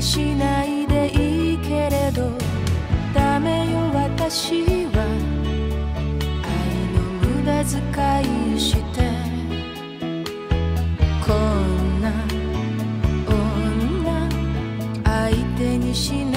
しないでいいけれどダメよ私は。愛の無駄遣いしてこんな女相手にしない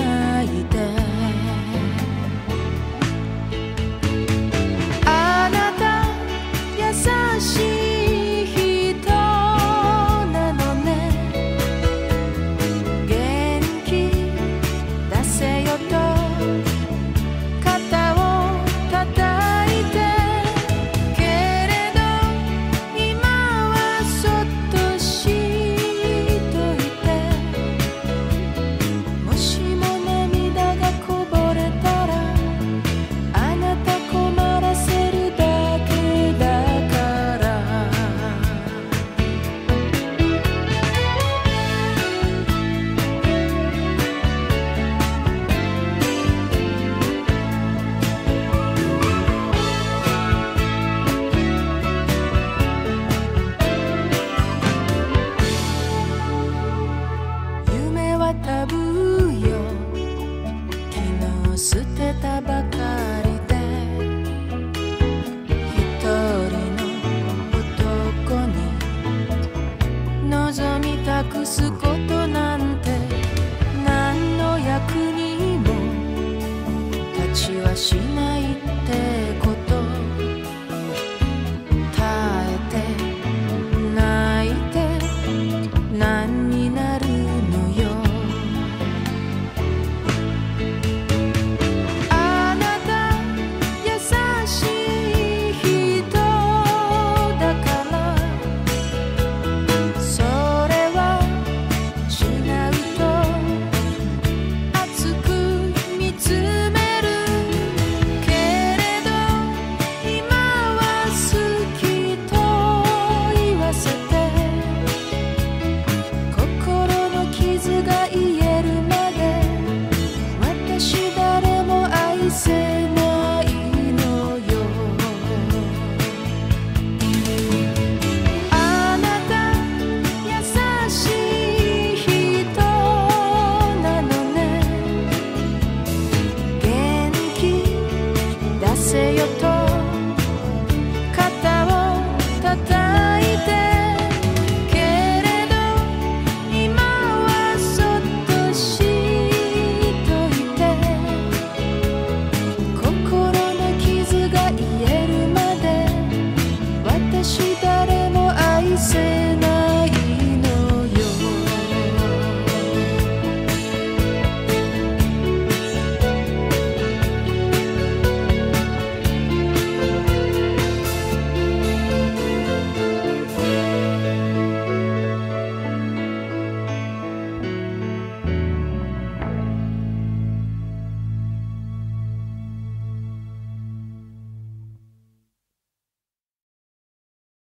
望みすことなんて何の役にも立ちはしないって。